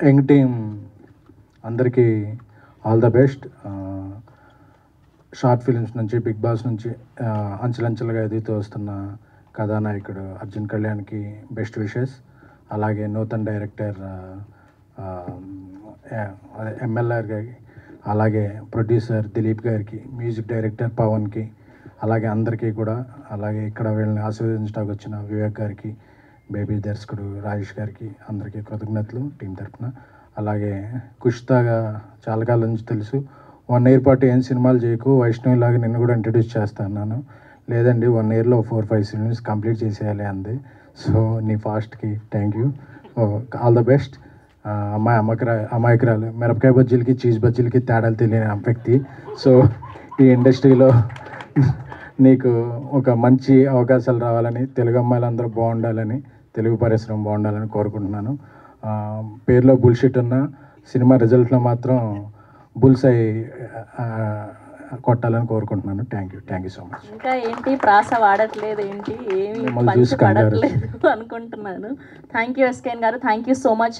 Young team అందరికీ all the best. Short films నుంచి Bigg Boss నుంచి అంచెలంచెలుగా ఎదుగుతూ వస్తున్న కథానాయకుడు అర్జున్ కళ్యాణ్కి బెస్ట్ విషెస్. అలాగే నూతన్ డైరెక్టర్ ఎంఎల్ఆర్ గారికి అలాగే ప్రొడ్యూసర్ దిలీప్ గారికి మ్యూజిక్ డైరెక్టర్ పవన్కి అలాగే అందరికీ కూడా అలాగే ఇక్కడ వీళ్ళని ఆశీర్వదించడానికి వచ్చిన వివేక్ గారికి బేబీ దర్శకుడు రాజేష్ గారికి అందరికీ కృతజ్ఞతలు టీం తరఫున అలాగే కుష్తాగా చాలా కాలం నుంచి తెలుసు వన్ ఇయర్ పాటు ఏం సినిమాలు చేయకు వైష్ణవి లాగా నిన్ను కూడా ఇంట్రడ్యూస్ చేస్తాను లేదండి వన్ ఇయర్లో ఫోర్ ఫైవ్ సినిమాస్ కంప్లీట్ చేసేయాలి అంది. సో నీ ఫాస్ట్కి thank you all the best. అమ్మాయి అమ్మకరా అమాయకురాలు. మిరపకాయ బజ్జీలకి చీజ్ బజ్జీలకి తేడాలు తెలియని వ్యక్తి. సో ఈ ఇండస్ట్రీలో నీకు ఒక మంచి అవకాశాలు రావాలని తెలుగు అమ్మాయిలందరూ బాగుండాలని తెలుగు పరిశ్రమ బాగుండాలని కోరుకుంటున్నాను. పేరులో బుల్షిట్ ఉన్న సినిమా రిజల్ట్లో మాత్రం బుల్స్ అయి ఆ, కొట్టాలని కోరుకుంటున్నాను. Thank you thank you so much ఇంకా ఏంటి? ప్రాస వాడట్లేదు ఏంటి? ఏమి పడట్లేదు అనుకుంటున్నాను. థ్యాంక్ యూ ఎస్కేన్ గారు. Thank you so much